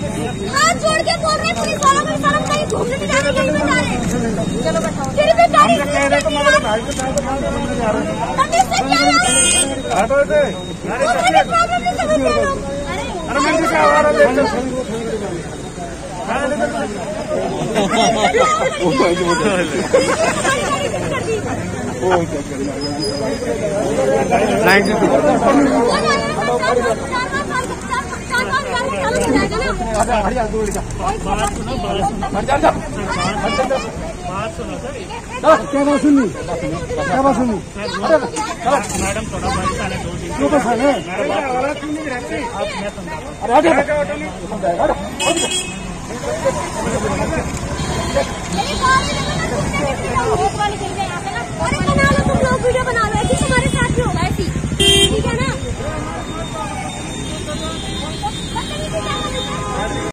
लड़के बोल रहे पुलिस वालों को शर्म नहीं घूमने नहीं जाने कहीं भी जा रहे चलो बैठो फिर भी गाड़ी कह रहे तो मगर भाई को साथ साथ जा रहे तमीज से क्या है हटो से। अरे प्रॉब्लम नहीं समझते लोग। अरे मैं किसी आवाज़ ले चल क्या बात सुननी क्या बात सुननी मैडम थोड़ा क्यों अरे अरे